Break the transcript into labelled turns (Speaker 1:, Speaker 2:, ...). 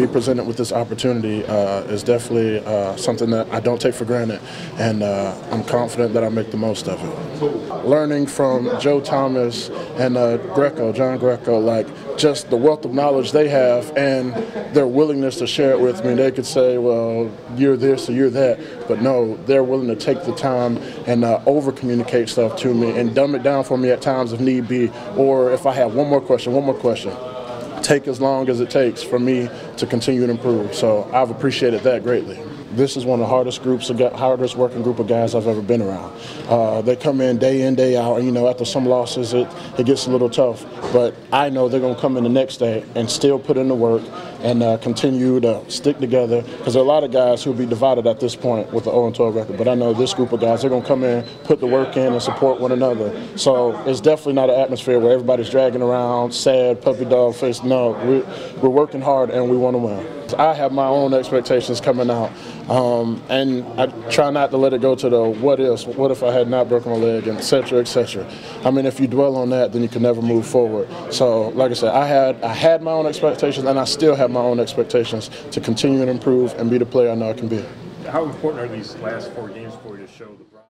Speaker 1: be presented with this opportunity uh, is definitely uh, something that I don't take for granted, and uh, I'm confident that I make the most of it. Learning from Joe Thomas and uh, Greco, John Greco, like just the wealth of knowledge they have and their willingness to share it with me. They could say, well, you're this or you're that, but no, they're willing to take the time and uh, over communicate stuff to me and dumb it down for me at times if need be, or if I have one more question, one more question take as long as it takes for me to continue to improve. So I've appreciated that greatly. This is one of the hardest groups, of, hardest working group of guys I've ever been around. Uh, they come in day in, day out, and you know, after some losses, it, it gets a little tough. But I know they're going to come in the next day and still put in the work and uh, continue to stick together. Because there are a lot of guys who'll be divided at this point with the 0-12 record. But I know this group of guys, they're going to come in, put the work in, and support one another. So it's definitely not an atmosphere where everybody's dragging around, sad, puppy dog face. No, we're, we're working hard and we want to win. I have my own expectations coming out, um, and I try not to let it go to the what ifs. What if I had not broken my leg, and et cetera, et cetera. I mean, if you dwell on that, then you can never move forward. So, like I said, I had I had my own expectations, and I still have my own expectations to continue to improve and be the player I know I can be.
Speaker 2: How important are these last four games for you to show the?